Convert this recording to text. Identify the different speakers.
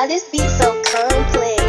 Speaker 1: Why this beat so complex?